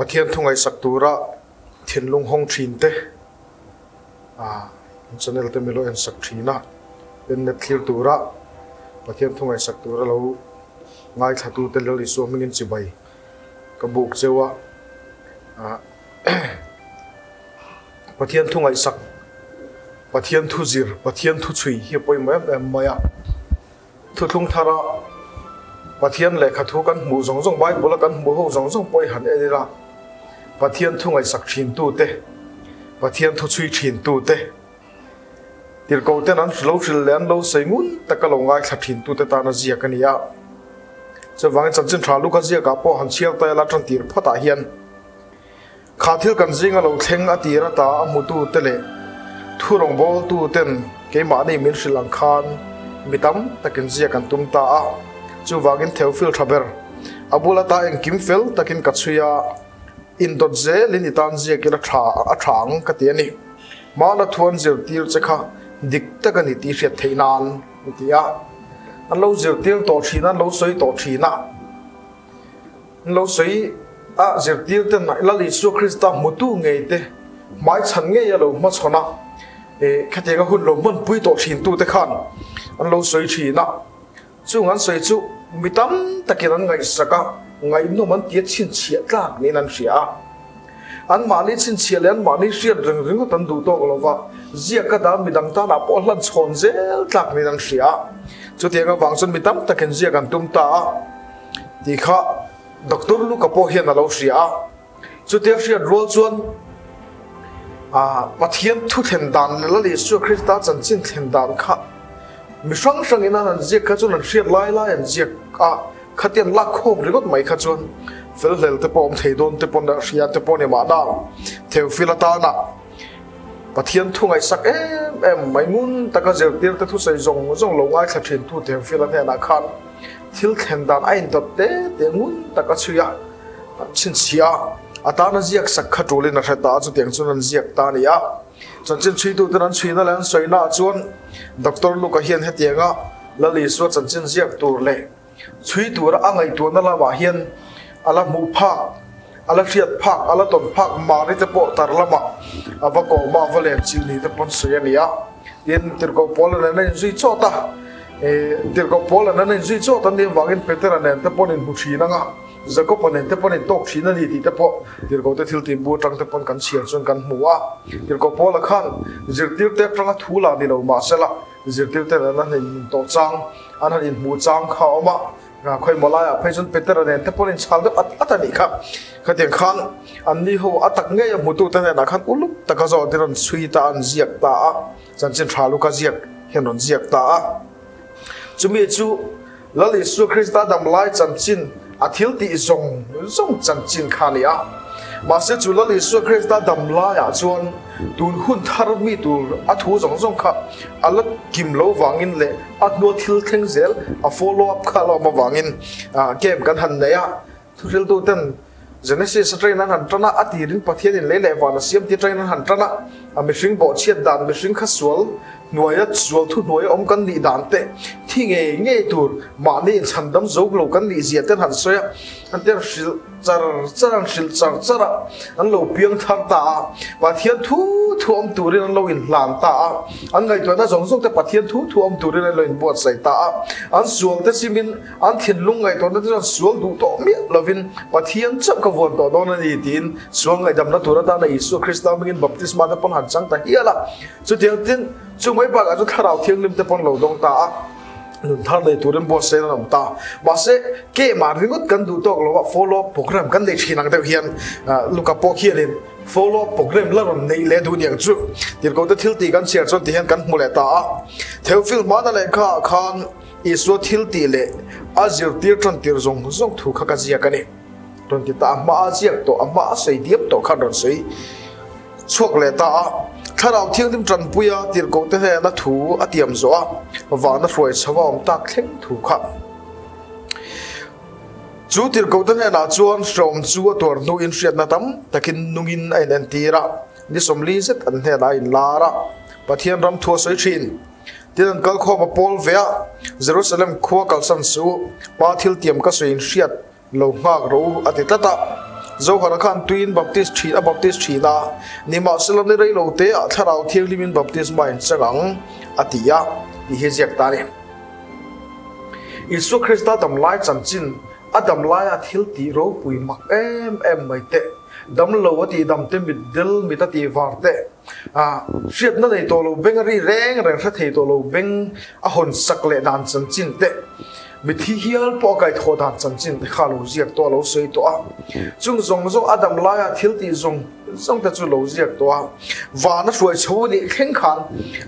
ปะเทีนทุงไอศักตูระเทียนลุงห้องทีนเตะอ่าฉันั้นเรามีโลเอ็นศักทีนะเป็นเน็ตคิวตูระปะเทีนทุงไอศักตูระเราง่ายขัดตัวเตลลิสวมิเงินจีใบกระบุกเจ้ะอ่าปะเทีนทุงไอศักปะเทียนทุจิรปะเทียนทุชุยเฮียปอยมาแอมมายาทุทุงทาระปะเทียนเลกขัดทุกันหมูสองสองใบบุลกันหมูหกสองสองปหันเอเดระ pathian thu ngai sak thin tu te pathian thu chui thin tu te tir ko te nan lo shil len lo sei ngun ta ka lo ngai kha thin tu te ta na zia ka ni ya che wang chan chin thra lu ka zia ka po han chial ta la tran tir phata hian kha thil kan zinga lo thleng a tira ta mu tu te le thu rong bol tu ten ke ma nei min sri lankan mitam takin zia kan tum ta a chu wangin theo fil thaber abula ta en kim fel takin katsuya in dot ze, lin i tan zia ki la tha a thang ka ti ani ma la thuan zir tir che kha, dik ta ka ni ti hriat theinan tia. An lo zir tir to thi na, lo soi to thi na. Lo soi, a zir tir te na la li su krista mutu nge te, mai chan nge ya lo ma chona e kha te ga hun lo mon pui to thin tu te khan. An lo soi thi na. Chu ngan soi chu mitam takin an ngai saka ngai no mình tiết xin chia tlak ni nan ria mà mani xin chia le an mani xia rừng reng tan du to rồi và giờ cái đó mình đang ta na po lan chon zel tlak ni cho tiếng cái te xuân mình chun ta cần zia kan tum ta. Thì kha doctor lu ka po là alo xia cho tiếng xia rồi xuân. À pathian thu thiên đàn, là lý sư Christ đã chân chính thiên đàn dan mình mi sáng cái ina là zia cái chỗ là xia lai lai là giờ a khatian lak khom rigot mai kha chun fel lel te pom thei don te pon da hria te pon ma da theu filata na pathian thu ngai sak em em mai mun taka zer tir te thu sai zong zong lo ngai kha thin thu theu filata na khan thil khen dan ain dot te te mun taka chuya chin chia atana ziak sak kha tole na thata chu tiang chun an ziak ta ni ya chan chin chui tu tan an chui na lan soi na chuan doctor lu ka hian hetianga la li su chan chin ziak tur le chui tur angai tu na la wa hian ala mu pha ala fiat phak ala ton phak ma ri te po tar lama ava ko ma vale chi ni te pon soya ni ya yen tir ko pol na na zui chota e tir ko pol na na zui chota ni wangin peter na te pon in bu chi na nga zako ponen te ponen tok thi na ni ti te po tir ko te thil ti bu tang te pon kan chian chun kan muwa tir ko pola khan zir tir te tanga thula ni lo ma sela zir tir te na na ni to chang อันนั้นอินมูจังเขาวมานะคอยมาลายเพื่อนเป็นตัวเนี่ยแต่พอเรื่ชาลก็อัตตัดนี่ครับขัดยังขันอันนี้หัวอัดเงี้ยมุตุตันเนี่ยะขันอุลุตะกะจอดเดินั้นสุยตาอันเจียกตาจันจินทราลูกเจียกเห็นนันเจียกตาจุมีจูแล้วลิสุคริสต์ดำล่จันจินอาทิตย์ที่ส่งส่งจันจินคาเลีย mà sẽ chủ chu lịch sử Christ krista đầm la ya chuan. Tun hun thar mi tu a thu zong zong kha ala kim lo wangin le a no thil theng zel a follow up kha lo ma wangin a game kan han ne ya thu ril tu ten Genesis train an han trana atirin pathian in le le wa na siam ti train an han trana a mi hring bo chiat dan, mi hring kha sual nuaya sual thu nuaya om kan ni dan te. Thi nge nge tur ma ni chan dam zo lo kan ni zia ten han soya an ter shil char charang shil char chara an lo piang thar ta pathian thu thu om turin an lo in lan ta an ngai to na zong zong te pathian thu thu om turin an lo in bot sai ta an sual te simin an thin lung ngai to na te sual du to mi lovin pathian chap ka von to do na ni tin. Sual ngai dam na tura ta na isu krista mingin baptisma te pon han chang ta hiala chu tiang tin chu mai ba ga chu tharau thiang lim te phong lo đông ta nun thar le turin bo se na ta. Ba se ke ma ringot kan du tok lo follow program kan le thinang te hian luka po hianin follow program là ron này le du niang chu tir ko te thil ti kan share chon ti hian mua lại ta theo fil ma na le kha khan thiếu thil lệ, ở giữa tir tron tir zong zong thu kha cái gì ka ni ron ti ta mà ziak to mà sei diep to kha ron sei chuộc lệ ta thà rau thiêng tim trần bùi tiền cổ thế hệ nó thú à tiệm rõ và nó rồi sau vào ta khen thú khắp chú tiền cổ thế hệ là chuan sòng chú ở tuần nu in suyết na tâm in anh ai nên ra đi sòng lý rất anh he là in la ra pathian ram thua soi chín, tiền kal kho mà Paul về, jerusalem kho cầu sân su ba thil tiam các soi in lâu ngang ngak ro ati tata zo khara khan twin baptist thi a baptist thi na ni ma selam ne rei lo te a tharau thiang limin baptist main changang atia ni he jak ta ni isu krista dam lai cham chin adam lai a thil ti ro pui mak em em mai te dam lo ti dam te mit dil mit ta ti var te a shit na nei to lo beng ri reng reng sa thei to lo beng a hon sak le dan cham chin te mi thi hial po kai tho dan chan chin khalu ziak to lo sei to a chung zong zo adam lai à, a thil ti zong zong ta chu lo ziak to và wa na ruai chho ni kheng khan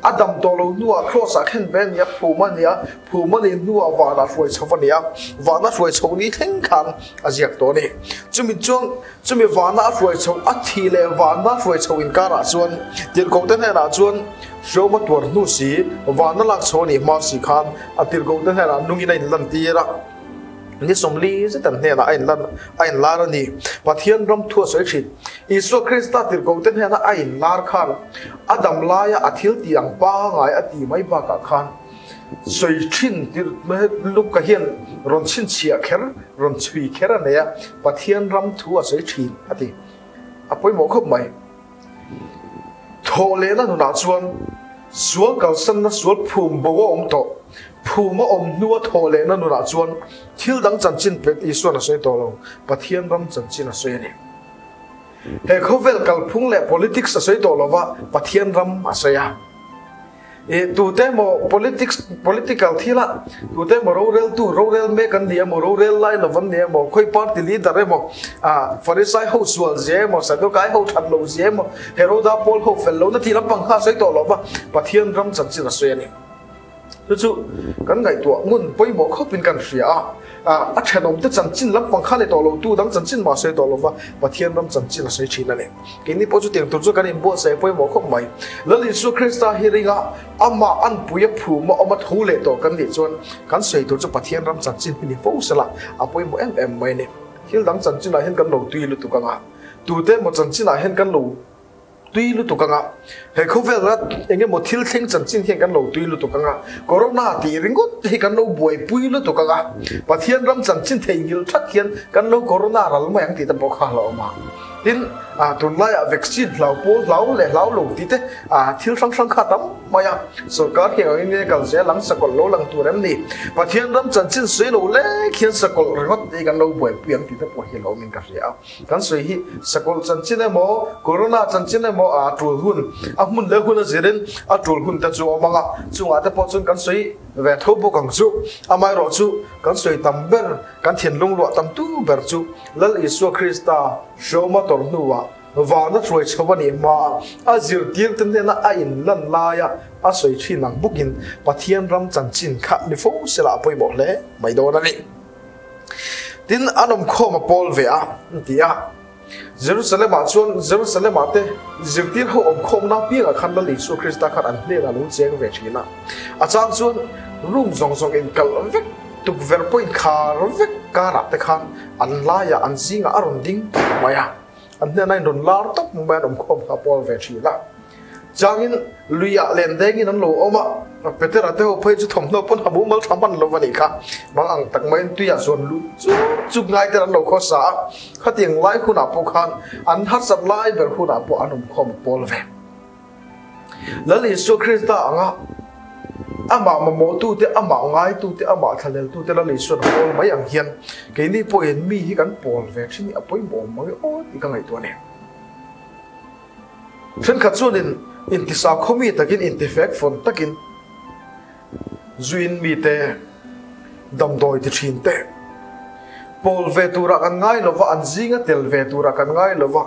adam to lo nuwa cross a khen ben ya phu ma ni a phu ma ni nuwa wa na ruai chho ni a wa na ruai chho ni kheng khan a ziak to ni chumi chung chumi wa na ruai chho a thi le wa na ruai chho in ka ra chuan tir ko ten na chuan show ma tur nu si wa na lak chho ni ma si khan tiền tir tên ten na nungi nei lần ti ra ni som li se tan ne na ain lan ain lar ni pathian ram thua soi thit isu krista tir ko ten na ain lar khan. Adam la laya athil tiang pa ngai ati mai ba ka khan. Soi thin tir me luk ka hian ron chin chia kher, ron chui kher ne ya pathian ram thua soi thin ati apoi mo khop mai. Tho le na nu na chuan. Sual kal san na sual phum bo om to phù mà om nua thô lệ nó thiếu chuan thil dang chan chin pet i suan a soi to lo pathian ram chan chin a soi ni he khovel kal phung le politics a soi to lo wa pathian ram a soi a. E tu te mo politics, political thila tu te mo rorel tu rorel me kan dia mo rorel lai lo van dia mo khoi party leader re mo a farisai ho sual je mo sa do kai ho that lo je mo heroda pol ho fel lo na thi lam pang kha soi to lo wa pathian ram chan chin a soi ni chu chu kan ngai tua ngun poi mo kho pin kan ria a. A then om te chan chin lam pang kha le to lo tu dang chan chin ma se to lo wa pa thian ram chan chin se chin le ke ni po chu tiang tu chu kan in bo se poi mo kho mai lo li su krista hi ringa ama an puya phu mo ama thu le to kan ni chuan kan sei tu chu pa thian ram chan chin ni fo sala a poi mo em em mai ne hil dang chan chin la hen kan lo tui lu tu ka nga tu te mo chan chin la kan lo tui lu tu kanga he khu vel ra enge mo thil thing chan chin hian kan lo tui lu tu kanga corona ti ringot hi kan lo buai pui lu tu kanga pathian ram chan chin thei ngil thak hian kan lo corona ral ma yang ti ta bo kha lo ma tin à tụi lai à vaccine lao bố lao lệ lao lù tí thế. À thiếu sáng sang khát lắm mà ya so có khi ở đây cần sẽ lắm sạc lỗ lằng tụi em đi và thiên lắm chân chân suy lù lệ khiến sạc lỗ rồi ngót đi gần lâu buổi biển thì thế, buổi hiểu lỗ mình cả gì áo cần suy hi, sạc lỗ chân chân em mò corona chân chân em mò à tụi hun à muốn lệ hun là gì đến? À tụi hun ta chú ông ạ. À chú ngã ta bỏ chân cần suy, về thâu bộ cần chú. À mai rồi chú cần suy tầm bên cần thiên lung lọ tầm tu bên chú. Lỡ Isu christa à, shoma tor nuwa và nó rồi cho bạn em mà à diệu tiếng tên là ai in lần la ya à soi chi nang bukin và thiên ram chân chín khát đi phố sẽ là bôi một lẽ mày đâu đó tin anh ông kho mà Paul về à thì à Jerusalem mà chuan Jerusalem mà te diệu tiếng hậu ông kho na biết là khăn là lý số Christa khát anh lẽ là luôn chén về chi na à chang chuan room zong zong in kal vek tuk ver point khar vek kara te khan. An la ya, an zinga aron ding maya. An ne nai ron lar tok mu ban om khom kha pol ve thi la. Changin luya len deng in an lo oma peter ate ho phai chu thom no pon habu mal tham ban lo wani kha. Mang ang tak mai tu ya zon lu chu chu ngai te an lo kho sa. Kha tiang lai khu na po khan. An har sap lai ber khu na po anum khom pol ve. Lali so krista anga âm bảo mà mô tu thì âm bảo ngay tu thì âm bảo thằng lên tu thì là lý xuân hồ mấy hàng hiền. Cái này bồi hiền mi hi gắn bồn về sinh nhị bồi mồ mấy ô thì cái ngày tuần này sinh khát xuân in in thì sao? Không mi ta kinh in thì phép phun ta kinh duyên mi tê, đồng đội thì chín tê. Paul về tu ra căn ngay là vợ anh zing á tel về tu ra căn ngay là vợ.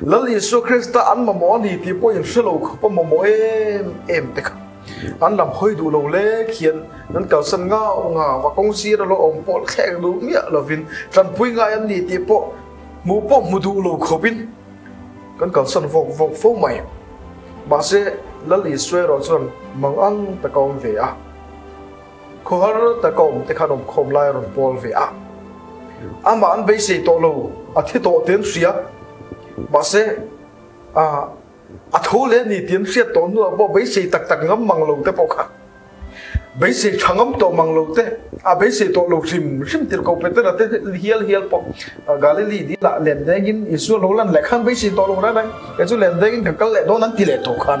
Lal Yesu Christ ta ăn mà món thì thì bồi hiền sơ lô không mà mồ em em tê không ăn làm hơi đủ lâu lê, khiến nên cầu sân ngao ông ngà và công si ra lo ông bỏ khẽ đủ mía là vin trần pui ngay anh đi tiếp bộ mu bộ mu đủ lâu khó pin cần cầu sân vọng vọng phố mày. Bà sẽ lấy lì xuê rồi chuẩn mong ăn ta còn về à? Khó hơn ta còn ta khăn ông không lai rồi bỏ về à? Anh mà anh bây giờ tổ lâu à thế tổ tiến xia à? bà sẽ à à thu lẽ ni tin xe tổ nữa bỏ bấy xe tặc tặc ngắm mang lâu tế bỏ kha bây giờ chẳng ngắm tổ mang lâu tế. À bây giờ tổ lâu xìm xìm tiền cầu tế là tế hiel hiel po à, Galilee đi là lên đây in Isu lâu lần lại khăn bây giờ tổ lâu đây. Cái chỗ lên đây in cái lệ đô nắn tì lệ tổ khăn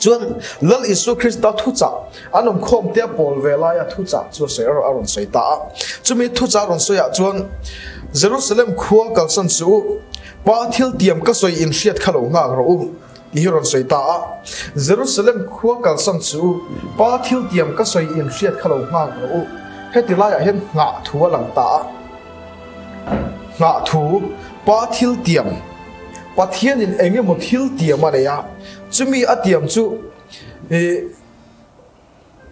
xoay này yang chuan a be se mek tel be se de tel an lam alam la hui de te po kan thiranga ya chu tiang lam hoi to mi lo te po ne la po chuan la li slo krista chan chin soi turin pathian ram chan chin soi tura ka in la ran ne kan kal thina poimo le do na ne tiang chu thil om dan kha lu ka hian ron soi chho da zel mai ne chuan lal isu krista thu cha anom khom te pol vela ya thu cha chu se ro aron sei ta. Chumi thu cha ron soya chuan Jerusalem khuang kal san chu pa thil tiam ka soi in hriat khalo nga ro i ron soi ta. Jerusalem khuang kal san chu pa thil tiam ka soi in hriat khalo nga ro he ti la ya hen nga thu lang ta. Nga thu. Pa thil tiam pa thian in enge mo thil tiam ma ya chumi a tiam chu e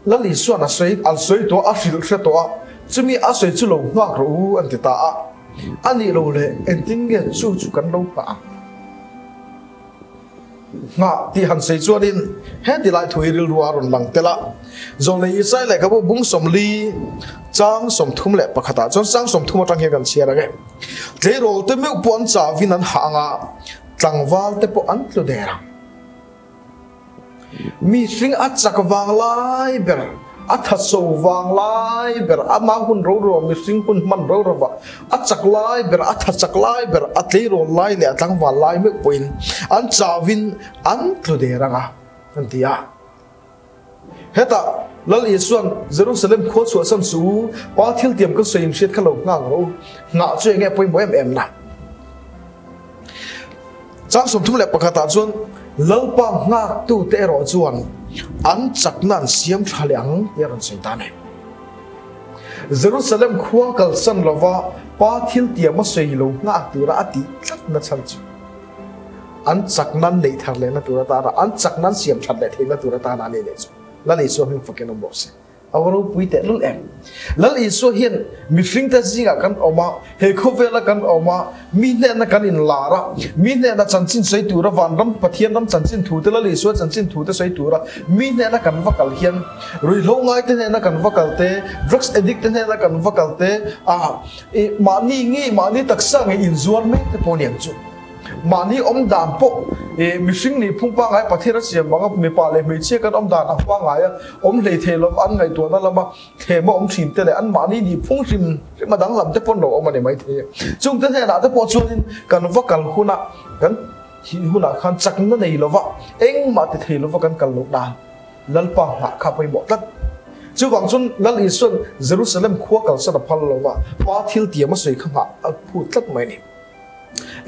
la li suan a soi al soi to a fil hre to a. Chumi a soi chu lo nga ro an ti ta a. Ani lo le, en ting ge chu chu kan lo pa. Nga, ti han sei chuan in he ti lai thui ril ruwa ron lang tela zong le isai le ka bo bung som li, chang som thum le pakhata. Chon sang som thum atang he kan chia la ge. Le ro te me pon cha vin an ha nga. Tlangwal te po an tlu de mi sing at chak wang lai ber a tha so wang lai ber a ma hun ro ro mi sing hun man ro ro ba a chak lai ber a tha chak lai ber a tlei ro lai le atang wa lai me poin an chawin an tlu de ranga, an tia heta, lal yesuan, jerusalem kho chu sam su, pa thil tiam ka soim shet khalo nga ro nga chu nge poin mo em em na. Chang som thum le pakata chuan lalpa nga tu te ro chuan an chak nan siam thaliang yaran seitane Jerusalem khuang kal san lova pa thil tia ma sei lo nga tura ati tlat na chan chu an chak nan nei thar le na tura ta an chak nan siam that le the na tura ta na le le chu la le so hin fakin om bo se awaro puite lul em. Lal i so hian, mi fing ta zinga kan oma he khovela kan oma mi ne na kan in lara mi ne na chanchin sei tura van ram pathian ram chanchin thu te lal i so chanchin thu te sei tura mi ne na kan vakal hian. Rui lo ngai te ne na kan vakal te, drugs addict te ne na kan vakal te, a e ma ni ngi, ma ni taksa nge in zuan me te poniang chu mani om dan po e mishing ni phung pa ngai pathira che manga me pa le me che kan om dan a pa ngai om le the lom an ngai to na lama. The mà om thin te le an mani ni phung sim ma dang lam te pon lo om ne mai the. Chung te the na te po chuan kan vakal huna kan hi huna khan chak na nei lova eng ma te the lova kan kal lo da. Lal pa ha kha pai bộ tat. Chu wang chun lal ít xuân jerusalem khua kal sa da phal lova pa thil tiama soi ở phu tất mai ni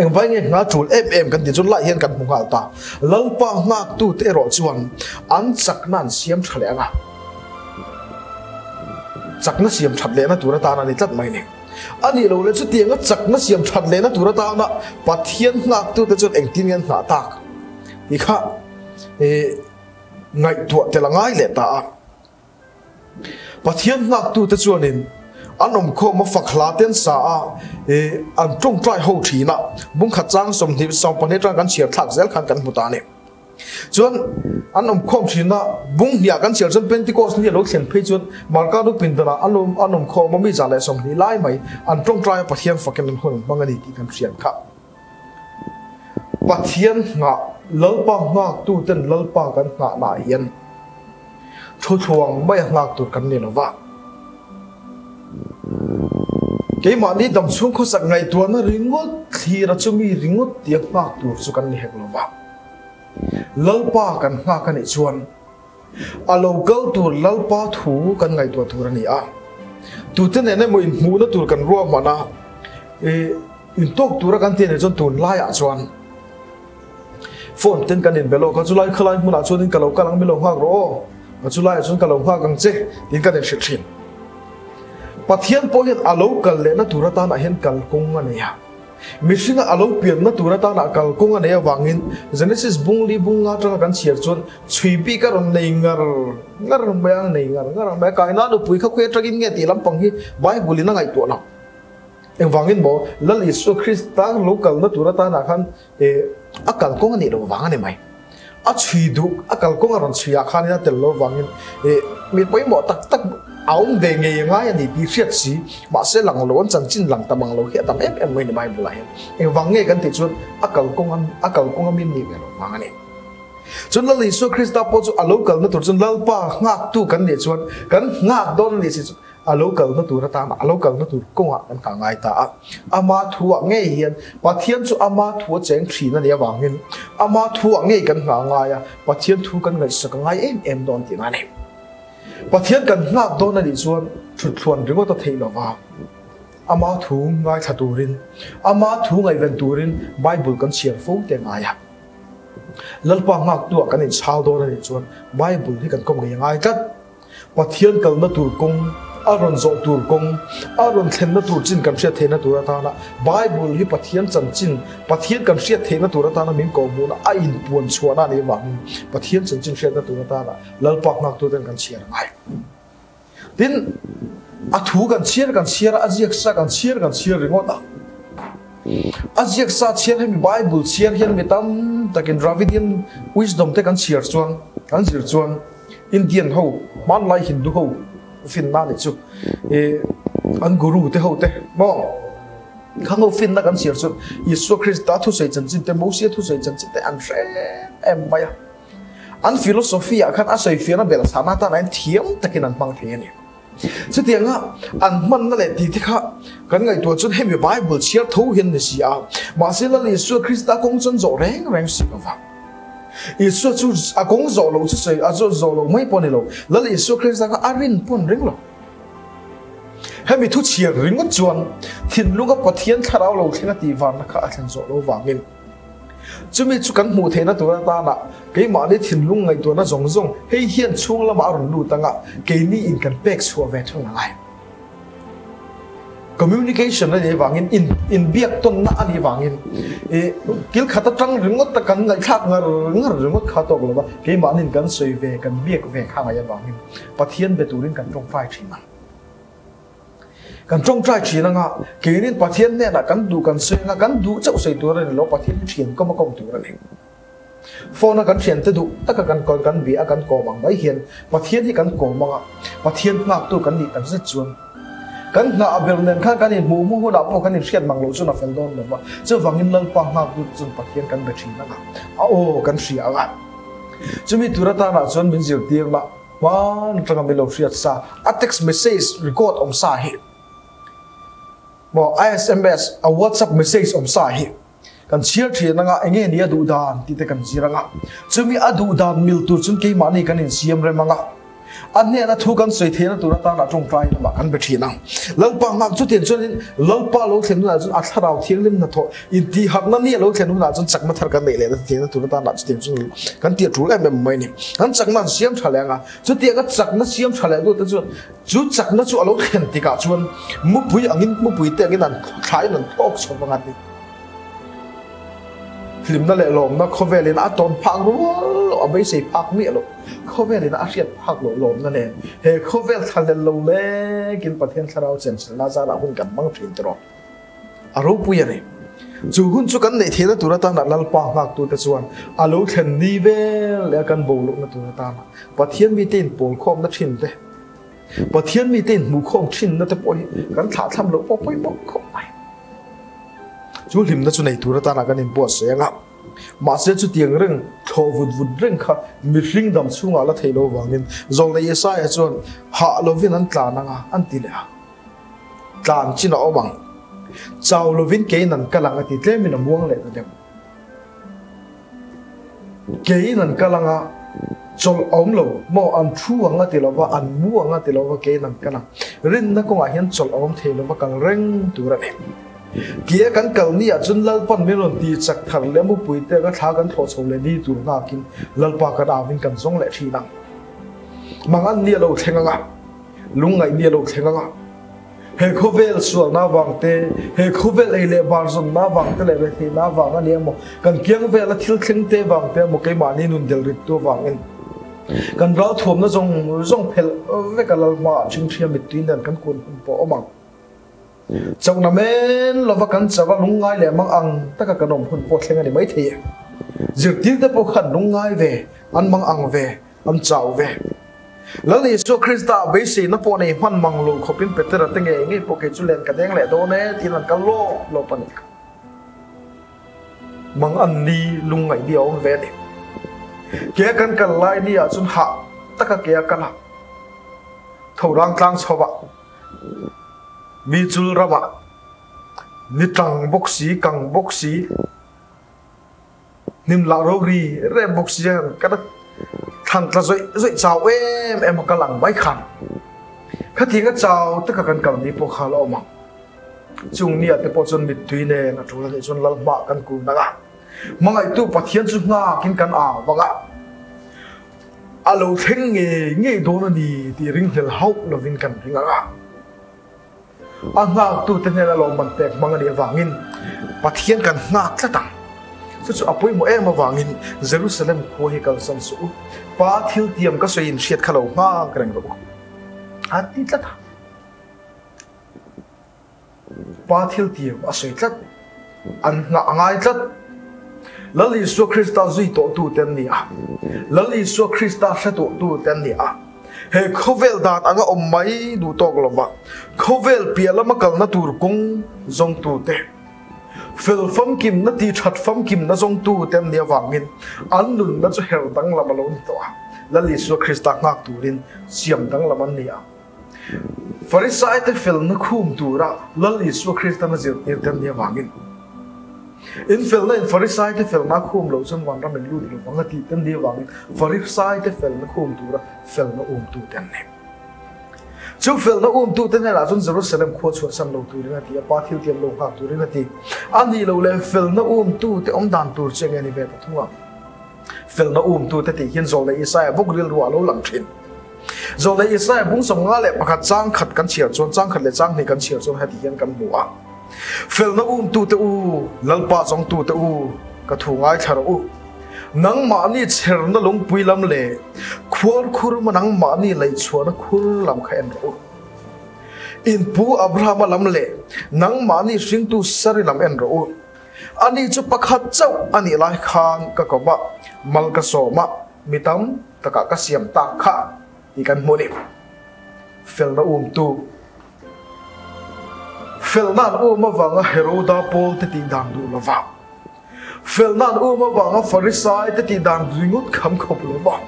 eng vai nge nga chul em em kan ti chun lai hian kan hmu ngal ta lalpa ngak tu te ro chuan an chak nan siam thale anga chak na siam that le na tura ta na ni tlat mai ni ani lo le chu tianga chak na siam that le na tura ta na pathian ngak tu te chun eng tin ngan na ta. Ni kha e ngai tu te la ngai le ta. Pathian ngak tu te อันมขั้วมาฝักลาเตียนสาเออันตรงใต้หูทีน่ะบุ้งขจังสมทิสองปนิรังกันเฉียดถักเซลขันกันมุตานี่จนอันนมข้มทีน่ะบุ้งอยากกันเฉียดจนเป็นที่ก็สนี่ลูกเขียนเพจจนมารกาลูกปินตระอันนมอันนมข้อมไม่จ่าเลยสมทิไล่ไหมอันตรงใต้ปะเทียนฝักกันหุ่นบางอันที่กันเฉียดครับปะเทียนงะเลิกปังงะตู้เต้นเลิกปังกันงะหลาเย็นทุ่งไม่หักตุกันเนี่ยนะว่า cái mà đi đầm xuống có sạc ngày tuần nó ringot thì là cho mi ringot tiếng mạc tu su kan ni hek lo ba lalpa kan nga kan i chuan a local tu lalpa thu kan ngai tu thu rani a tu te ne ne mo in mu na tu kan ro ma na e in tok tu ra kan te ne chon tun lai a chuan phone ten kan in belo ka chu lai khalai mu na chuan in ka lo ka lang belo hak ro ka chu lai chuan ka lo hak ang che tin kan in shit thin pathian po alo kal le na turata na hen kal kung ania mishing alo pian na turata na kal ko nga ne wangin. Genesis bung li bung nga tra kan chiar chon chui pi ka ron nei ngar. Ngar ba nei ngar. Ngar ba kai na do pui kha kwe tra gin nge ti lam pang hi bible na ngai to na. Eng wangin bo lal isu krista local na turata na khan e akal ko nga ne ro wang ne mai. A chui du akal ko nga ron chhuya khan na tel lo wangin. E mi poi mo, tak tak ông về nghề ngay thì bị phiệt xí. Mà sẽ lằng lỗ chân chín lằng tầm bằng lỗ hiện tầm em em mới này lại em. Vắng nghe gần thì chuột ác cầu công an ác cầu công an miên nhiều rồi vắng anh chuan lal Isu Krista po chu alo kal na tur chuẩn lal pa ngak tu kan le chuan kan ngak don le si alo kal na tur ta alo kal na tur ko ha kan ka ngai ta. Ama thuwa nge hian pathian chu ama thuwa cheng thri na le wangin ama thuwa nge kan nga ngai pathian à, thu kan ngai sak ngai em em don ti na ne pathian kan ngak don ani chuan thut thuan ringo ta theilo wa ama thu ngai thaturin ama thu ngai ven turin bible kan share fo te ngai lần lalpa ngak tu kan in chal do ani chuan bible hi kan kom ngai ngai tat pathian kal na tur kong aron zo tur kong aron thlen na tur chin kan sia the na tur ta na, bible hi pathian chan chin, pathian kan sia the na tur ta na min ko mu na, a in puan chuana ni wa pathian chan chin sia na tur ta na lalpa ngak tu den kan sia ai tin, a thu kan sia kan sia a jiak sa kan sia kan sia ringot a. Jiak sa chiar hem bible chiar hian mi tam takin dravidian wisdom te kan chiar chuang, kan sia chuang, indian ho, man lai hindu ho fin ba này chu e an guru te hậu te mo khang hậu fin đã gắn sửa chu yesu christ đã thu sei chân chin te mo sia thu sei chân chin te an re em bay à. ya an philosophy a khan a sei fi na bel sa na ta na thiam takin an mang the ni chu tianga an man na le ti ti kha kan ngai to chun hem bible chia thấu hiện ni gì à mà xin là yesu christ đã công chân rõ ràng ràng si vào. Yesu chu a kong zo lo chu sei a zo zo lo mai pon lo la le Yesu Christ ka arin pon ring lo hemi thu chiar ring ngot chuan thin lu ka pathian tharau lo thina ti van kha a thlen zo lo wangin chumi chu kan mu the na tu ta na ke ma ni thin lung ngai tu na zong zong hei hian chung la ma ron lu tanga ke ni in kan pek chu ve thang lai communication na ni wangin in in biak ton na ani wangin e kil khata tang ringot ta kan ngai thak ngar ngar ringot kha tok lo ba ke ma nin kan soi ve kan biak ve kha ngai wangin pathian be turin kan tong fai thina kan trong trai chỉ chi na nga ke nin pathian ne na kan du kan soi nga kan du chau sei tu ren lo pathian thian ko ma kom tu ren phone kan thian te du ta ka kan kon kan bi a kan ko mang bai hian pathian hi kan ko manga thiên ngak tu kan ni kan rất chuông kan na abel nen kha kan in mu mu hu da kan in siat mang lo chuna fel don ma chu wangin lang pa ma du chun pathian kan be thi na a o kan si a chumi turata na chon min zir tir ma wan tanga mi lo siat sa a text message record om sa hi. Mo isms a whatsapp message om sa hi. Kan chiar thi na nga enge ni adu dan ti te kan ziranga chumi adu dan mil tur chun ke mani kan in siam re an ne na thu kan sei the na tura ta na chong trai na ma kan be thi na lo pa ngak chu tin chuan lo pa lo thlen na chu a tharau thiang lim na tho in ti hak na ni lo thlen na chu chak ma thar kan nei le na tin na tura ta na chu tin chu kan ti tru em em mai ni kan chak na siam thale nga chu ti ka chak na siam thale do ta chu chu chak na chu alo khen ti ka chuan mu pui angin mu pui te angin an khai nan ok chho nga ti ลิมนั่นแหละลมนะเขาเวลินอัตอนพักรู้เอาไปใส่พักเนี่ยหรอกเขาเวลินอาเสียพักหลลมนั่นเองเฮ้เขาเวลทะเลลมเล่กินประเทศเราเซมสลาซาลาหุ่นกันมั่งถึงตรอกอารูปุยนี่จูหุ่นจุกันในเทนตุระตานัลลปากมากตัวตะส่วนอารมณ์เทนนีเวลแล้วกันโบลุกนตุระตานประเทศมีเต้นปูนอมนัดชินเด้ประเทศมีเต้นหมู่คมชินนัดจะปอยกันถาทำหลวงปอยบอกคมไป chú lim na chu nei tura ta na kan in po se nga ma se chu tiang reng tho vut vut reng kha mi hring dam chunga la thailo wangin zong na yesa ya chuan ha lovin an tla na nga an ti le tlan chin a omang chaw lovin ke nan kalanga ti tle min amuang le ta dem ke lăng à chol om lo mo an thu anga ti lo wa an mu anga ti lo wa ke nan kana rin na ko nga hian chol om thelo wa kal reng tura ne kia kan kal ni a chun lal pan min ron ti chak thar le mu pui te ka tha kan tho chho le ni tur na kin lal pa ka da vin kan zong le thi nang mangan ni lo thenga nga lung ngai ni lo thenga nga he khovel sual na wang te he khovel ei le bar zon na wang te le re thi na wang ani mo kan kiang ve la thil thleng te wang te mo ke ma ni nun del rit to wang in kan rau thom na zong zong phel ve ka lal ma ching thia mit tin dan kan kun po omang trong năm men lo vắc cắn sao vắc lúng ngay lệ mang ăn. Tất cả các đồng hồn bột lên này mấy thì dự tiến tới bộ khẩn lúng ngay về, ăn mang ăn về, ăn chảo về. Lần thì số Krista bây giờ nó bỏ này hoàn mang luôn khopin Peter là tiếng nghe nghe bộ cái chú lên cái tiếng lệ đó nè thì là cái lô lô panic mang ăn đi lúng ngay đi ông về đi kia cần cần lại đi ở à, chung hạ, tất cả kia cần hạ. Thầu đang tăng sau vậy an ni chul rama ni tang bok kang nim la ro ri re thằng ta rồi rồi chào em em cái lăng bay khăn cái thì cái chào tất cả cần cầm đi bộ khá lo mà chung nia te po chon mit nè ne na thula te chon lal ma kan ku na ga mangai tu pathian chu nga kin kan a wanga alo thế nge nge do na ni ti ring hel hau lo vin kan ringa ga a nga tu te ne la lo man in mangani wangin pathian kan nga tlatang chu chu apoi mo em awangin Jerusalem ko hi kal san su. Pa thil tiam ka soin siat khalo nga kreng ro a ti ta pa thil tiam a soi tlat an nga angai tlat lali su krista zui to tu tem ni a. Lali su krista sa to tu tem ni a he khovel dat anga om mai du tok lo ba. Khovel pialama kal na tur kung zong tu te. Fel fam kim na ti that fam kim na zong tu tem nia wangin an nun na chu her dang lama lo ni to la li su krista ngak turin siam dang lama a. Farisai te fel na khum tu ra. La li su khrista na zil tir tem nia wangin in fel na in farisai te fel na khum lo chon wan ra men lu lo wang ti tem nia wangin farisai te fel na khum tu ra fel na um tu tem ne chu phil na um tu tên la là chúng Jerusalem kho chu sam lo tu ringa ti a pa thil tiam lo ha tu ringa ti anh đi lâu lên phil nó um tu te om dan tur chơi nghe ni về ta thua. Phil na um tu te ti hiên rồi le Isaiah bốc ril ruột lâu lặng thin rồi le Isaiah bung som nga le bắt chang khat kan chiều chuan chang khat le chang ni kan chiều chuan ha ti hian kan bua hiên cắn mua phil nó um tu te u lalpa trong tu te u cái thu ngay thar u. Nang ma ni cher na lung pui lam le khur khur ma nang ma ni lai chua na khur lam kha en ro in pu abraham lam le, nang ma ni sing tu sari lam en ro ani chu pakhat chau, ani lai khan ka ko ba mal ka so ma mitam ta ka ka siam ta kha, i kan mo ni. Fel na um tu fel nan um ma vanga heroda pol te ti dang du la wa Felnan uma vanga farisai te ti dang dringot kham khop lo ba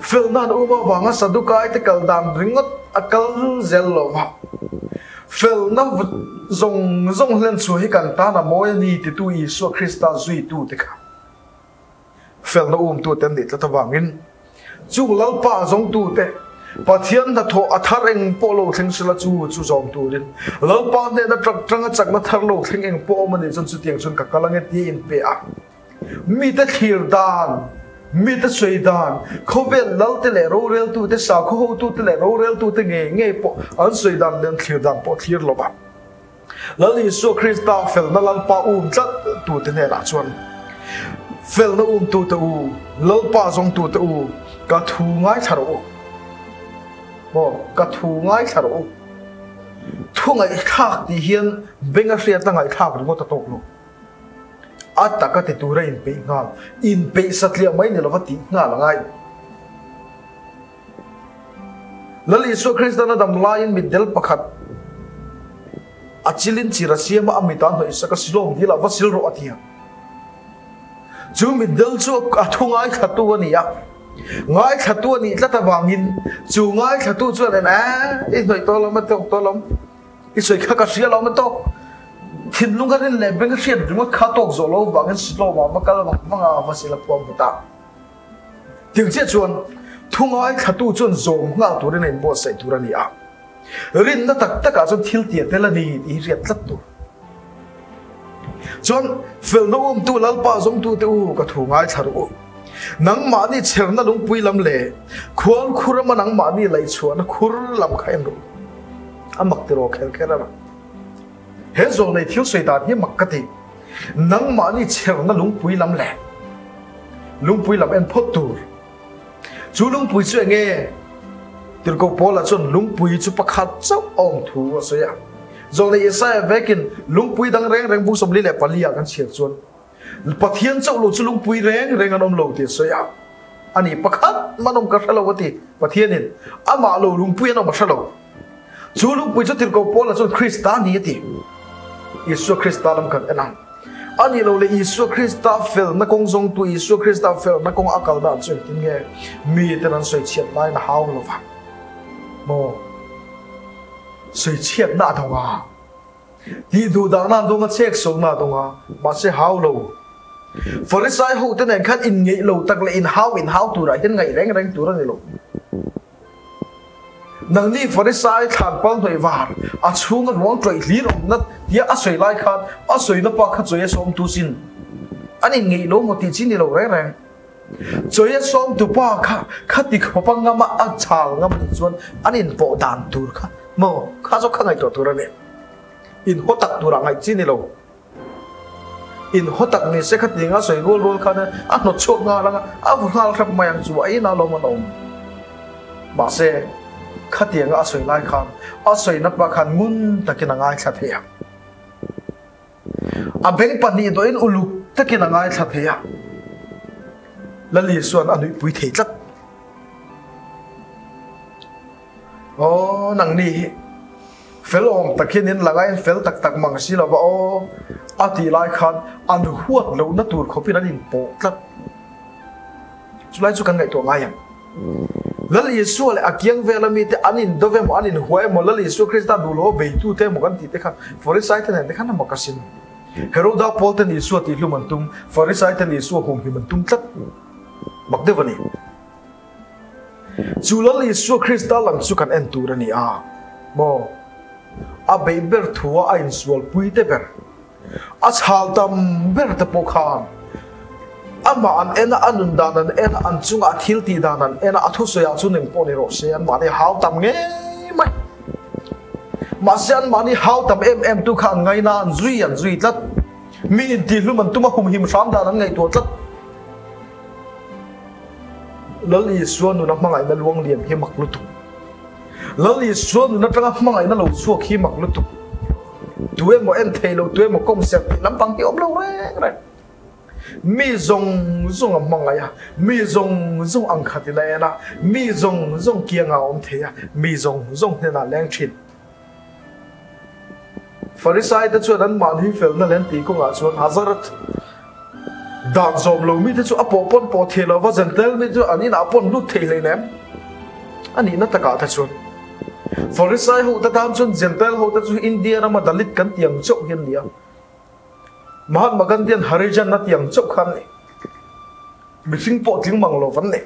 Felnan uma vanga sadukai te kal dang dringot akal zel lo ba Felna zong zong len chu hi kan ta na moi ni ti tu Isu Krista, zui tu te ka. Felna um tu ten ni ta wangin chu lalpa zong tu te pathian na tho athar eng polo thing sila chu chu zom tu din lo pa ne na trak tranga chak na thar lo thing eng po ma ne chun chu tiang chun ka kalang ti in pe a mi ta thir dan mi ta suy dan kho ve lal te le ro rel tu te sa kho ho tu te le ro rel tu te nge nge po an sui dan den thir dan po thir lo ba lal isu krista fel na lal pa um chat tu te ne la chuan fel na um tu te u lal pa zong tu te u ka thu ngai thar u bo ka thu ngai thar u thu ngai thak ti hian benga hria ta ngai thak ringo ta tok lo ata ka te tura in pe ngal in pe satlia mai ne lo ti ngal ngai lali so kristana dam lain mit del pakhat achilin chirasia ma amitan ho isaka silom dila vasil ro atia chu mit del chu athungai khatu ani ngói ngai thatu ni tla ta wangin chu ngai thatu chu na na i noi to lo ma to to lom i soi kha ka sia lo ma to thin lung ka rin le beng ka sia ru kha tok zo lo wangin slo ma ma kal ma ma nga ma sila pom ta. Tiếng chết chuan thu ngai thatu chuan zom nga tu rin in bo sai tu ra ni a rin na tak tak a chuan thil tia te la ni i riat tlat tu. Chuan fel no um tu lalpa zong tu te u ka thu ngai thar u nang ma ni cherna lung pui lam le khwal khura ma nang ma ni lai chuan khur lam khain ro amak tiro khel khel ra he zo nei thiu sei mak ka ti nang ma ni cher na lung pui lam le lung pui lam en phot tu chu lung pui chu nge tir ko pola chon lung pui chu pakhat chau ong thu so ya zo nei sa vekin lung pui dang reng reng bu som li le palia kan chiak chuan pathian chau lo chu lung pui reng reng an om lo ti so ya ani pakhat manom ka thalo wati pathianin ama lo lung pui no ma thalo. Chu lung pui chu tir ko pola chon christa ni ti. Yesu Krista lam kan enang. Ani lo le Yesu Krista fel na kong zong tu, Yesu Krista fel na kong akal da chen tin nge. Mi te nan soi chiat lai na hao lo va mo. Soi chiat na thong a. Ti du da na dong a chek so na dong a. Ma se hao lo for sai ho te nen khat in ngei lo tak le in how in how tu ra ten ngai reng reng tu ra ni lo. Nang ni for sai than pal noi war a chung ruang troi li rom na dia a soi lai khan a soi na pa kha choi som tu sin. Ani ngei lo mo ti chin ni lo reng reng. Choi som tu pa kha kha ti kho pa nga ma a chal nga ma chuan. Ani po dan tur kha. Mo, kha zo kha ngai to ra ne in ho tu ra ngai chin ni lo in ho tak ni se khat ti soi rol rol kha a ah, no chok nga langa ah, a vu ngal khap mayang chu ah, ai na lo ma nom. Ba se khát tiếng ở soi lai khan, a soi na pa khan ngun ta kia ngai khát thế à bên pani do in ulu ta kia ngai khát thế là lý suan anh bùi thế chất ô nang ni fel om ta kia nên là ngay fel tak tak mang xí là bảo à thì lai khan anh huat lâu na tur khopi na in bộ chất chú lại chú cần ngày tổ ngay à. Lal yesu le akyang à vela mi te anin anh mo anin huai mo lal yesu krista du lo be tu te mo kan ti te khan for site ne te khan mo kasin heroda polten yesu ti lu man tum for site ne yesu hum hi man tum tlat bak de chú chu lal yesu krista lang chu kan en tu rồi a à. mo a be ber thua a in sual pui te ber a chal tam ber te po khan ama an ena anun danan ena an chung a thil ti danan ena athu soya chu ning poni ro se an mani hau tam nge mai ma se an mani hau tam em em tu khan ngai na an zui an zui tlat mi in ti lu man tuma hum him sam danan ngai to tlat lal i suan nu na mangai na luang liam hi mak lutu lal i suan nu na tanga mangai na lo chuak hi mak lutu tuwe mo en thei lo tuwe mo kom se lampang hi om lo re re mi zong zong a mang ya mi zong zong ang khati la na. Mi zong zong kia nga om the ya mi zong zong ne na leng chin farisai ta chu dan man hi fel na len ti ko nga chuan hazarat dan zom lo mi te chu apo pon po the lo wa zen tel mi chu ani na pon lu the le nem ani na ta cả ta chuan Forisai ho ta tam chun zen ho ta chu india na ma dalit kan tiang chok hian lia Mahatma Gandhi an Harijan na tiang chok khan ni missing po ting mang lo van ni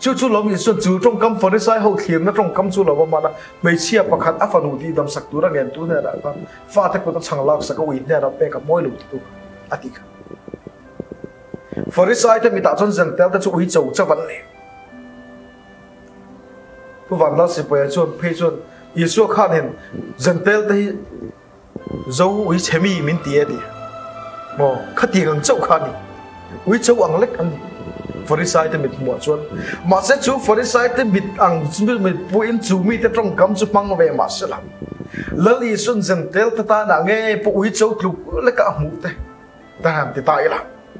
chu chu lom mi sun chu trong kam Forisai ho thiam na trong kam chu lo ma na mei chia pakhat a fanu di dam sak tura ngen tu ne ra ba. fa ta ko ta chang lak sak wi ne ra pe ka moi lu tu Atik. Forisai ta mi ta chon zen ta chu ui chau cha van ni ผู้วันนั้นสิไปชวนพี่ชวนยิ่งชวนข้าเห็นจันเตลที่เจ้าวิเชมีมินตีดีมอข้าตีกันเจ้าข้านี่วิเจ้าอังเล็กอันฟริสัยจะมิดหมวดชวนมาเสจูฟริสัยจะมิดอังมิดมิดปุ่นจูมีแต่ตรงกำจูปังเวมาเสลัมแล้วยิ่งชวนจันเตลตาหนังเงี้ยปุ่นเจ้าคลุกเล็กอังหูเตะแต่หามติดตายละ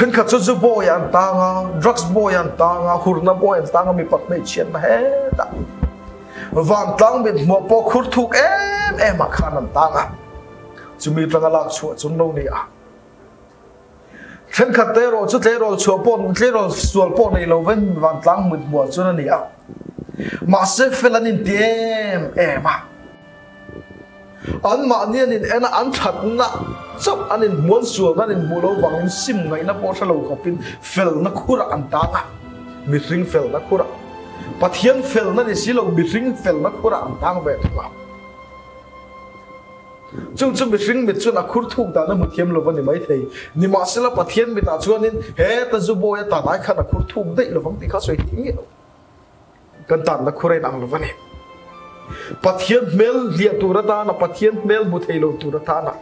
thân khát chu chu boy an ta nga drugs boy an ta nga hur na boy an ta nga mi pat nei chen na he da van tang mit mo po khur thuk em em ma khan an ta nga chu mi tanga lak chu chu no ni a thân khát te ro chu te ro chu pon te ro sual pon nei lo ven van tang mit mo chu na ni a mà sẽ phải là nên tiêm an ma anh mà in ena anh anh thật na chop anh in muốn xuống anh in muốn lâu vàng sim ngay na bỏ ra lâu cái pin phèn nó khura anh ta na mi ring phèn nó khura bắt hiền phèn nó để xí lâu mi ring na nó khura anh ta về mà chung chung mi ring mi chuan a khur thuk ta na mu thiam lo ni mai thei ni ma se la pathian mi ta chuan in he ta zu bo ya ta nai khan đấy khur thuk dei lo vang ti kha soi hi kan tan na khurai ang lovani pathian mel lia turata na, pathian mel mu theilo turata na.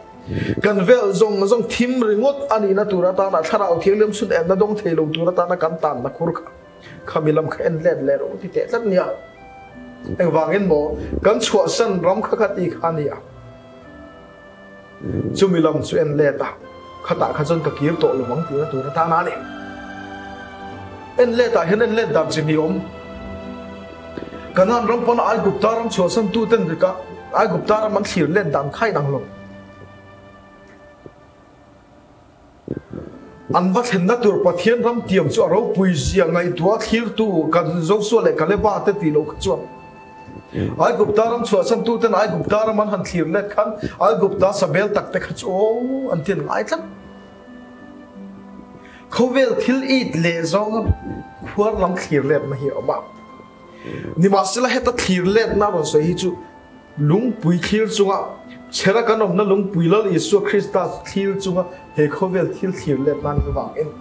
Kan vel zong zong thim ringot ani na turata na. Thara au thiam sun en na dong theilo turata na kan tan na khur kha. Khamilam kha en let le ro ti te tan nya eng wangin mo, kan chua san ram kha kha ti kha chumilam chu en le ta. Khata kha jon ka kir to lo mang ti na turata na ni. En le ta, hen en le dam chi mi om kanan ram pon ai gupta ram chho san tu ten rika ai gupta ram man thir len dan khai dang lo an va thlen na tur pathian ram tiam chu ro pui zia ngai tua thir tu. Kan zo so le kale ba te ti lo chuan ai gupta ram chho san tu ten ai gupta ram man han thir le khan ai gupta sabel tak te khach o an tin ai tlan khovel thil it le zong khuar lam thir le ma hi oma ni ma sila heta thir let na ron so hi chu lung pui thir chunga. Chera kan om na lung pui lal yesu krista thir chunga. He khovel thil thir let nan ka wang in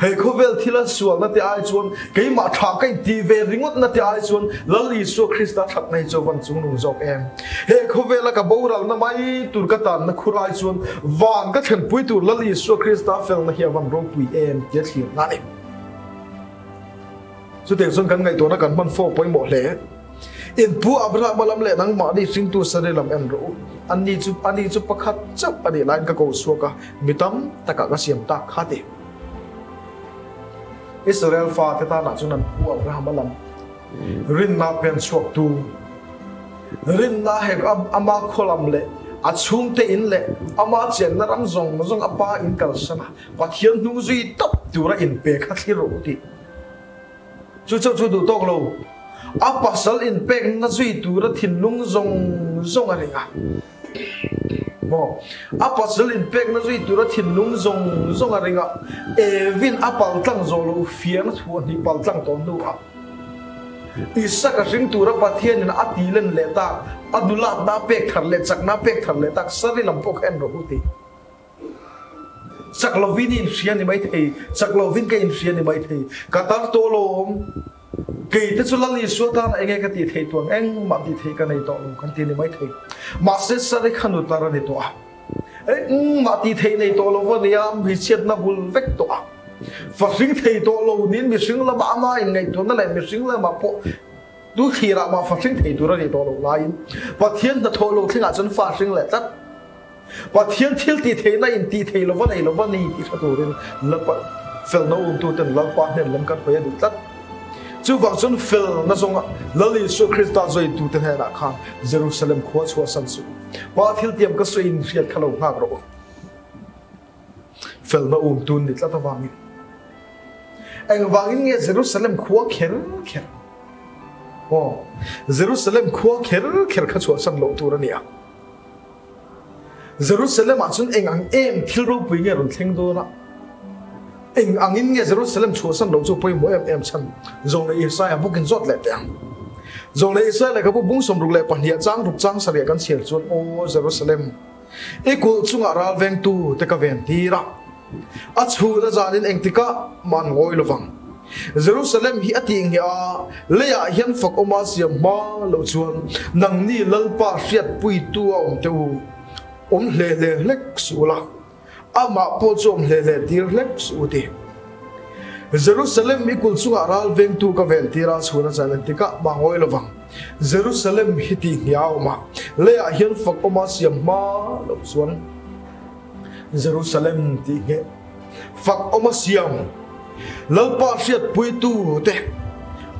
he khovel thila sual na te ai chuan. Kei ma tha kai ti ve ringot na te ai chuan. Lal yesu krista thak nei chu wan chung nung jok em. He khovel ka boral na mai tur ka tan na khurai chuan. Wang ka thren pui tur lal yesu krista fel na hi wan ro pui em. Te thir na ni chu te sun kan ngai to na kan ban fo poi mo le in pu abra malam le nang ma di sing tu sare lam en ro ani chu ani chu pakhat chap ani lain ka ko su ka mitam taka ka siam ta khate Israel fa te ta na chu nan pu abra malam rin na pen chuak tu. Rin na he ama kholam le a chung te in le ama chen na ram zong zong apa in kal sana pathian nu zui tap tura in pe kha thi ro ti chú chú chú đủ tóc lâu. À bà sal in pek na duy tu ra thin lung zong zong à ringa mo à bà sal in pek na duy tu ra thin lung zong zong à ringa evin à pal tlang zo lo fian thu ni pal tlang tom nu à. Isa ka ring tu ra pathian in ati len le ta. Adulat na pek thar le chak na pek thar le tak sari lam pok en ro huti Sắc lo vin in sian ni mai thei sắc lo vin ka in sian ni mai thei. Ka tar to lo ke te chu lal ni su ta na enge ka ti thei tuang eng, ma ti thei ka nei to lo kan ti ni mai thei. Ma se sa re khanu tar ni to a. E ma ti thei nei to lo wa ni am, hi chet na bul vek to a. Fa sing thei to lo nin, mi sing la ba ma, in nei to na le mi sing la ma po. Tu khi ra ma fa sing thei tu ra ni to lo lain pa thiên ta tho lo thing a chen fa sing le tat và thiên thiên thì thế này thì thế lo này là vấn này thì sao tụi là bắt phèn nó ung tụi tên là quan nên làm cái phải được tất. Chú vợ chân phèn nó dùng là lý số Christa rồi tu tên hay là khang Jerusalem khóa chúa sanh sự và thiên tiệm cái suy phiệt khalo ngang rồi phèn nó ung tụi này là tao vàng anh vang nghe Jerusalem khóa khéo khéo Oh, Jerusalem khóa khéo khéo khá chúa sanh lộ tu ra nè. Jerusalem à chun eng ang em thil ro pui nge ron thleng do na eng ang in nge Jerusalem chu san lo chu pui mo em em chan zong le Isaiah bukin zot le tang zong le Isaiah le ka bu bung som ruk le pan hia chang ruk chang sari kan chel chun o Jerusalem. E ku chunga ral veng tu te ka ven ti ra. A chu da zanin eng tika man ngoi lovang Jerusalem hi ating hi a leya hian fak oma siam ma lo chuan nang ni lalpa hriat pui tu a om te u om le le lek su la ama po chom le le dir lek su ti Jerusalem mi kul sunga ral veng tu ka vel tira chuna chanan tika ma ngoi lawang Jerusalem hiti ngiaw ma le a hian fak oma siam ma lo suan Jerusalem ti nge fak oma siam lalpa siat pui tu te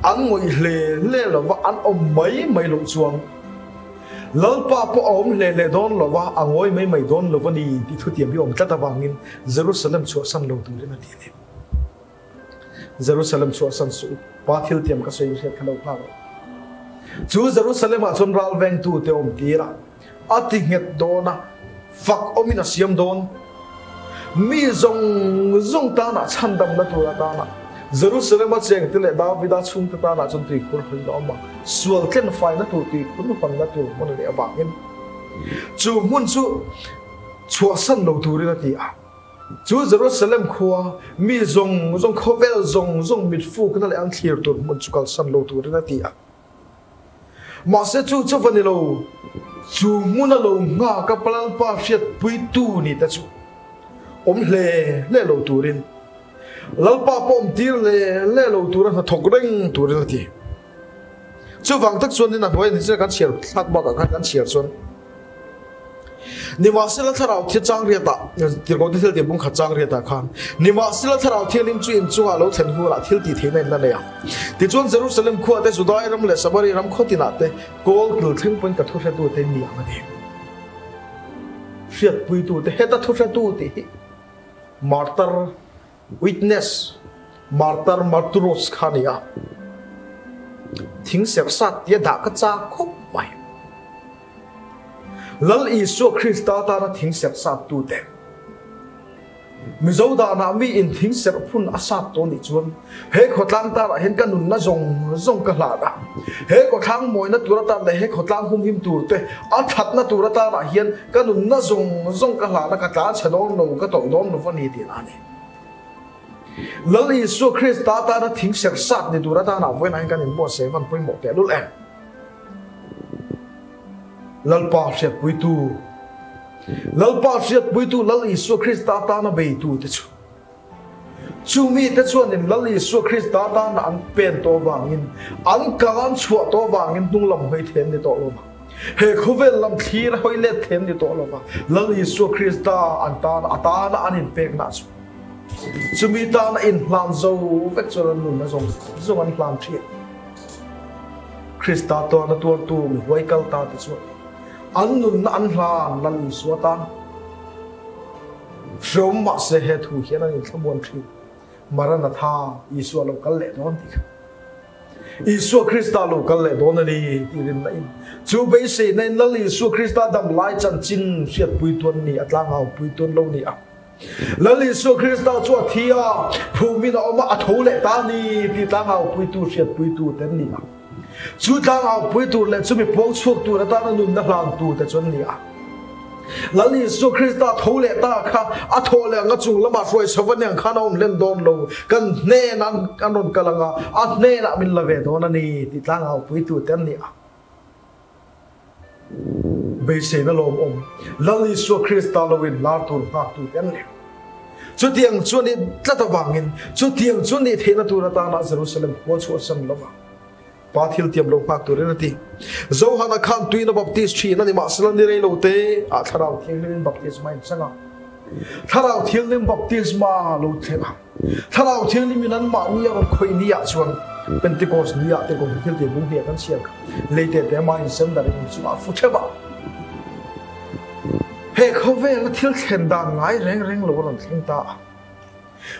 an ngoi le le lawa an om mai mai lo chuang lalpa po om le le don lawa angoi mai mai don lo ni ti thu tiam bi om tata wangin Jerusalem chu san lo tu le na ti ne Jerusalem chu san su pa thil tiam ka sei se khalo pa chu Jerusalem a chon ral veng tu te om tira ati nget dona fak omina siam don mi zong zong ta na chan dam na tu ta na Jerusalem a cheng tile David a chung ta na chon tu kur hoi da ma sual ken fai na tu tu kun hon na tu mon le awangin chu mun chu chua san lo tu ri na ti a chú Jerusalem khua, mi zong zong khovel zong zong mit fu kana le ang clear tur mun chukal san lo tur na ti a ma se chu chu vani lo chu mun lo nga ka palan pa fiat pui tu ni ta chu om le le lo turin lal pa pom tir le le lo tur na thok reng tur na ti chu wang tak chuan ni na hoi ni se kan chiar thak ba ka kan chiar chuan nima sila tharau thi chang ria ta tir ko thil ti bung kha chang ria ta khan. Nima sila tharau thi lim chu in chunga lo then hu la thil ti the nei na ne ya ti chuan jerusalem khu ate sudai ram le sabari ram khoti na te kol kil thing pon ka thu sa tu te ni ma de fiat pui tu te heta thu sa tu ti martyr witness martyr martyros khania thing ser sat ya da ka cha khop mai lal isu krista ta na thing ser sa tu te mi zo da na mi in thing ser phun asat to ni chuan he khotlang ta ra hen kan nun na zong zong ka la da he ko thang moi na tura ta le he khotlang hum him tur te a that na tura ta ra hian kan nun na zong zong ka la na ka ta chalong no ka tong dom no ni ti na ni lỡ Chúa Christ, ta ta đã thính sẹt sát để đủ ta nào với anh cái niệm bỏ sẽ văn bôi một kẻ lúc em. Lỡ bỏ sẹt bôi tu. Lỡ bỏ sẹt bôi tu lỡ Giêsu Christ, ta ta nó bị tu thế chứ chú mi thế chuan niệm lỡ Giêsu Christ, ta ta nó ăn bền to vàng in. Ăn cả ăn chuột to vàng in tung lòng hơi thêm để to luôn về khuvel lam thir hơi le thêm để to lo mà lal yesu christa an ta ata na an in pek na chu Chúng ta na in plan zo vek chu ran nun na zong zong an plan thi krista to na tur tu mi hoi kal ta te chu an nun na an hla nan suwa tan rom ma se he thu hian an thla mon thi marana tha isu lo kal le don ti isu krista lo kal le don ni ti rin na in chu be se nei la Christa krista dam lai chan chin siat pui này, ni atlang au pui ton lo ni a lali su krista chu thia phumi na oma athole ta ni ti tang au pui tu siat pui tu ten ni a chú ta ngào bùi tu lên chuẩn bị bông chuộc tu là ta nó nung làm tu để chuẩn nia lần lịch số Christa thâu lệ ta kha à thâu lệ ngã chung lâm mà rồi sao vẫn yang khăn ông lên đồn lâu gần nay nan ăn đòn cả à là mình là về đó nè thì ta ngào bùi tu tên nia lar tu ngạc tu tên nia chú tiếng chú này rất là vàng in chú tiếng chú này thế nó tu là ta na Jerusalem quá chúa sâm lo vàng pathil tiam lo mak tur na ti zo hana khan tuina baptist chi na ni ma sala ni rei lo te a à, tharau thing lim baptist mai sanga tharau thing lim baptist ma lo the na tharau thing lim nan ma ni ya khoi ni ya chuan pentecost ni ya te ko thil te bung he kan siam le te te ma in sem da ni su a fu che ba he khove la thil khen da ngai reng reng lo ron thing ta.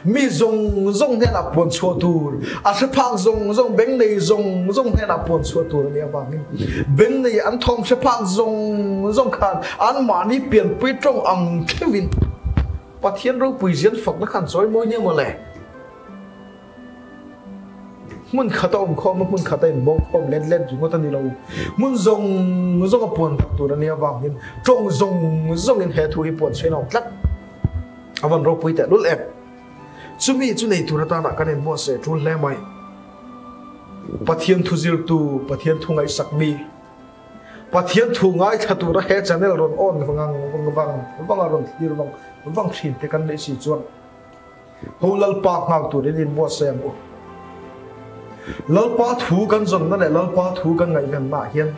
Mi zong zong thế la pon chu tu a se phang zong zong beng nei zong zong thế la pon chu tu ne ba ni beng nei an thom se phang zong zong khan an ma ni pian pui trong ang Kevin pathian ro pui zian diễn phật khan choi dối môi mo le mun khata om kho mun khata in bong khom len len ju ngotan ni lo mun zong zong a pon tu ra ni awang hin trong zong zong in he thu hi pon chena tlat avan ro pui ta lul em chumi chu nei tur ta na kan en mo se tu le mai pathian thu zir tu pathian thu ngai sak mi pathian thu ngai tha tu ra he channel ron on vangang vang vang vang ron tir vang vang thin te kan le si chuan ho lal pa ngak tu rin bo sem u lal pa thu kan zon na le lal pa thu kan ngai gan ma hian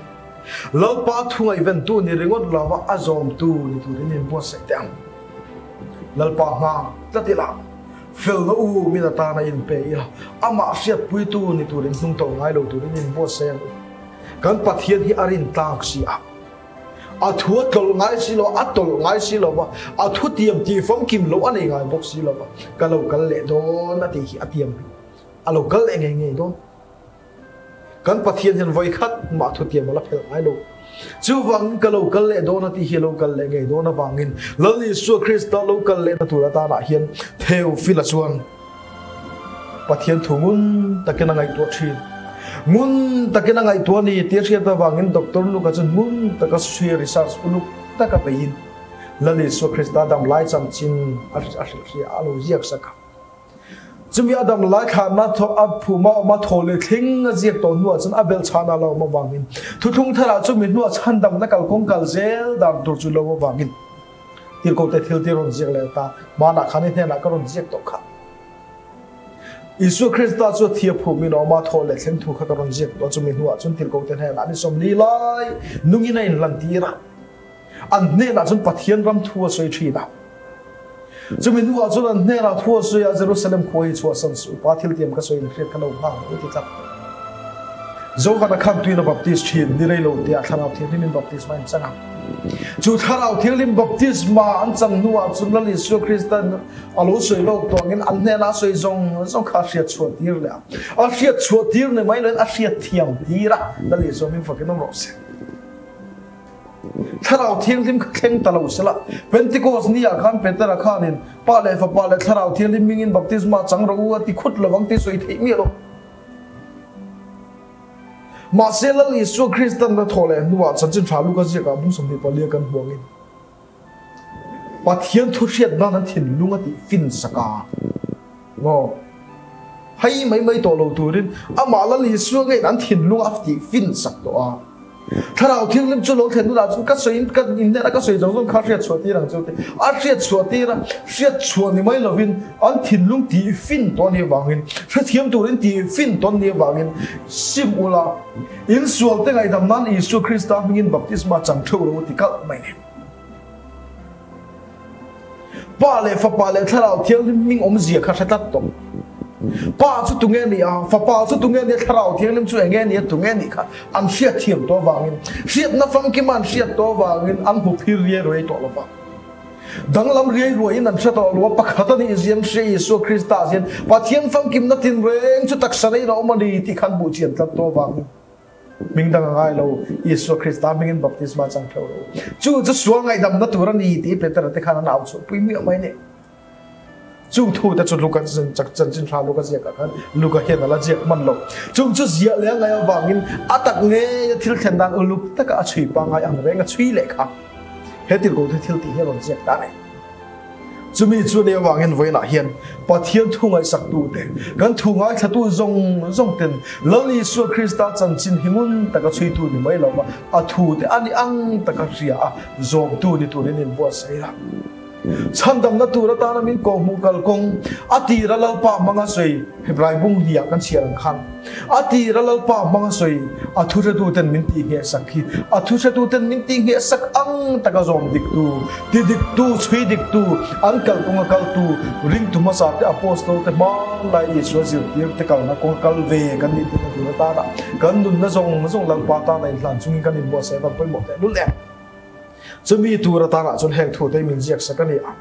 lal pa thu ngai ven tu ni ringot lawa azom tu ni tu rin bo se tang lal pa nga tlati la fel no u, mi na ta na in pe ila ama siat pui tu ni tu rin nung to ngai lo tu rin bo sem kan pathian hi arin tang si a a thua tol ngai si lo, a tol ngai si lo ba a thu tiam ti phong kim lo ani ngai bok si lo ba ka lo kal le do na ti hi a tiam a lo kal ngai ngai do kan pathian hen voi khat ma thu tiam la phel ai lo chu wang ka lo kal le do na ti hi lo kal le ngai do na bangin lo ni su krista lo kal le na tu ta na hian theo fila chuan pathian thungun takena ngai tu thi mun takena ngai tu ni ti thia ta wangin doctor lu ka chun mun taka sui research puluk taka pain lali so krista dam lai cham chin a a a alu ziak saka chumi adam lai kha na tho ap phu ma ma tho le thing ziak to nu chun abel chana lo ma wangin thu thung thara chumi nu chan dam na kal kong kal zel dam tur chu lo ma wangin tir ko te thil tir on ziak le ta. Ma na khani ne na ka ron ziak to kha. Isu Krista chu thia phu mi no ma lệ thleng thu kha ka ron jek to chu nuốt nuwa chun til ko ten he đi som li lai. Nungi na in lan tira an ne na chun pathian ram thu soi thi na chu mi nuwa chun an ne na Jerusalem ko hi chu san su pa thil tiam ka soi ni khret ka lo u ti tlak zo ka na tu baptist chin ni rei lo ti a thana thi ni min baptist ma in changa chu tharau Baptist baptisma an chang nuwa chun la Jesu Christan alo soi lo to ngin an ne soi zong zong kha sia chua tir le a sia chua tir ne mai le a sia thiam tira la Jesu min fa ro là cái ถ้าเราเที่ยงริมเข่งตลอดสิละเป็นติโกสนี่อาคารเป็นตระคานินป้าเลฟ้าป้าเลถ้าเราเที่ยงริมมิงินบัพติสมาจังรู้ว่าติขุดละบังติสวยทิมีโลมาเซลลิสุคริสตันละทอลเลนัวสัจจะชาลูกเสียกับมุสลิมปาเลีกันห่วงอินปัทยันทุเชียนนั้นถิ่นลุงอติฟินสกาโง่ให้ไม่ไม่ตัวเราตัวรินอามาลลิสุไงนั้นถิ่นลุงอติฟินสกตัว mấy là vin anh thiên lung thì fin đó ni vàng in siết thiên tuổi đến thì fin đó ni vàng in sim ula in sual te ngai dam nan Isu Christa mingin baptisma chang thâu ro ti kal mai ne pa le fa pa le thà nào thiên minh om zia khát sát tông pa chu tu nge ni à, a fa pa chu tu nge ni tharau thiang lim chu nge ni tu nge ni kha an sia thiam to wangin siat na fam ki man sia to wangin an hu phir ye roi to lo ba dang lam riai roi nan sa to lo pa khata ni ziam se yesu krista sin pa thiam fam kim na tin reng chu tak sanai ma ni ti khan bu chian tlap to wangin mình đang ngay lâu Yesu Christa mình in baptisma chẳng theo lâu. Chú chú xuống ngày đầm nó tu ni tí, Peter te khana nào chú bùi miệng mày nè chung thu ta chu luka chen chak chen chin tha luka zia ka khan luka hian ala jek man lo chung chu zia le ngai awangin atak nge thil then dan uluk taka a chui pa ngai ang renga chui le kha hetil go the thil ti he ron jek ta ne chumi chu ne wangin voina hian pathian thu ngai sak tu te kan thu ngai tha tu zong zong ten lali su krista chan chin hingun taka chui tu ni mai lo ma a thu te ani ang taka ria a zong tu ni tu ni bo sai la chandam na tura ta na min ko mu kal kong. Ati ra ralal pa manga soi hebrai bung hiya kan chiarang khan. Ati ra ralal pa manga soi athu ra tu ten min ti he sakhi athu ra tu ten min ti he sak ang taka zom dik tu. Ti dik tu chui dik tu. An kal kong kal tu. Ring tu ma sa te apostol te ma lai yesu zil ti te kal na kong kal ve kan ni tu tu ta da kan dun na zong zong lang pa ta na lan chung kan ni bo se ba poi mo te lu le. Chu mi tu ra ta na chun heng thu te min jiak sakani a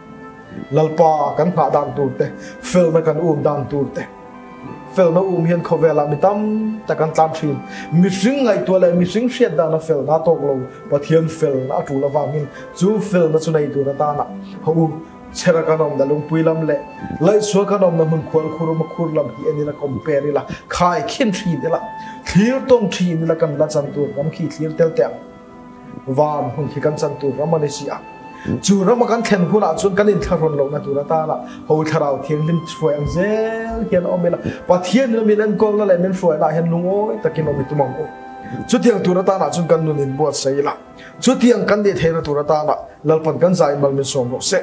lalpa kan pha dan tu te fel na kan um dan tu te fel na um hian khovela mi tam ta kan tlam thin mi sing ngai tu le mi sing shiat da na fel na tok lo pathian fel na tu la wangin chu fel na chu nei tu ra ta na ho chera kanom da lung puilam le lai so kanom na mun khol khuru ma khur lam hi ani la compare la khai khin thi de la clear tong thi ni la kan la chan tu kam khi clear tel tel van hun khi kan chan tu ramani si a chu ram kan thlen huna chun kan in tharon lo na tu ra ta la ho tharau thiang lim throi ang zel hian omela pathian no lim an kol na le min throi na hian lungoi takin omi tumang o chu tiang tu ra ta na chun kan nun in buat sei la chu tiang kan de thei na tu ra ta na lalpan kan zai mal min som ro se